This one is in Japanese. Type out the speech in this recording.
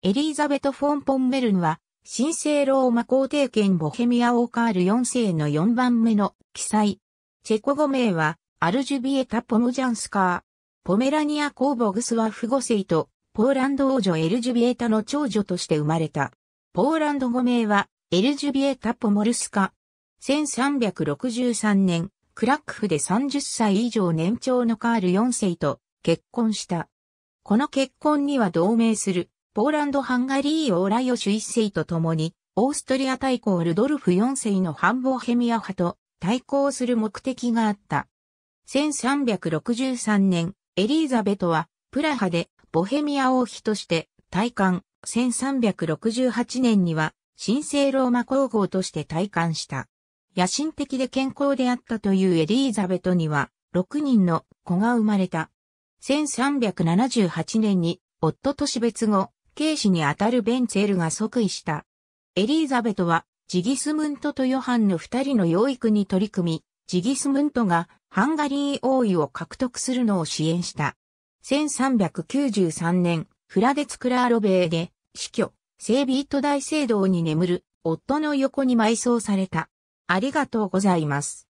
エリーザベト・フォン・ポンメルンは、神聖ローマ皇帝権ボヘミア・オーカール4世の4番目の記載。チェコ語名は、アルジュビエタ・ポムジャンスカー。ポメラニア公ボグスワフ5世と、ポーランド王女エルジュビエタの長女として生まれた。ポーランド語名は、エルジュビエタ・ポモルスカ。1363年、クラックフで30歳以上年長のカール4世と結婚した。この結婚には同盟するポーランド・ハンガリー王ライオシュ一世と共に、オーストリア対抗ルドルフ4世の反ボヘミア派と対抗する目的があった。1363年、エリーザベトは、プラハでボヘミア王妃として退官、1368年には、神聖ローマ皇后として退官した。野心的で健康であったというエリーザベトには、6人の子が生まれた。1378年に、夫と死別後、警視にあたるベンツェルが即位した。エリーザベトは、ジギスムントとヨハンの二人の養育に取り組み、ジギスムントがハンガリー王位を獲得するのを支援した。1393年、フラデツクラーロベーで死去、聖ビート大聖堂に眠る夫の横に埋葬された。ありがとうございます。